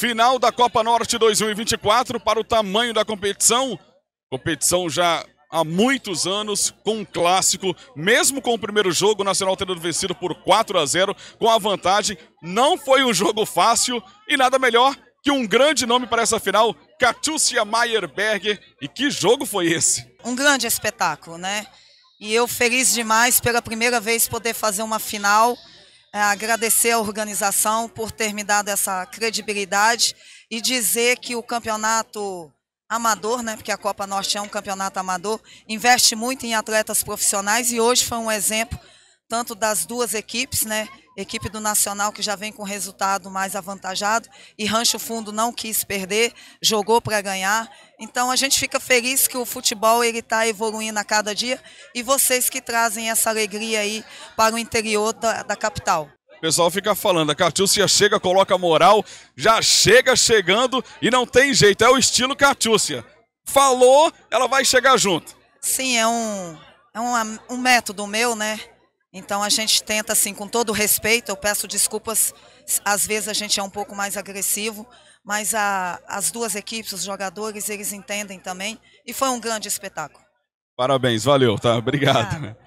Final da Copa Norte 2024 para o tamanho da competição. Competição já há muitos anos, com um clássico, mesmo com o primeiro jogo, o Nacional tendo vencido por 4 a 0, com a vantagem. Não foi um jogo fácil e nada melhor que um grande nome para essa final, Katúcia Meyerberger. E que jogo foi esse? Um grande espetáculo, né? E eu feliz demais pela primeira vez poder fazer uma final. É, agradecer a organização por ter me dado essa credibilidade e dizer que o campeonato amador, né, porque a Copa Norte é um campeonato amador, investe muito em atletas profissionais e hoje foi um exemplo tanto das duas equipes, né, equipe do Nacional que já vem com resultado mais avantajado e Rancho Fundo não quis perder, jogou para ganhar. Então a gente fica feliz que o futebol ele está evoluindo a cada dia e vocês que trazem essa alegria aí para o interior da, da capital. O pessoal fica falando, a Catiúcia chega, coloca moral, já chega chegando e não tem jeito, é o estilo Catiúcia. Falou, ela vai chegar junto. Sim, é um, é um, um método meu, né? Então a gente tenta, assim, com todo respeito, eu peço desculpas, às vezes a gente é um pouco mais agressivo, mas a, as duas equipes, os jogadores, eles entendem também, e foi um grande espetáculo. Parabéns, valeu, tá? Obrigado. Obrigada.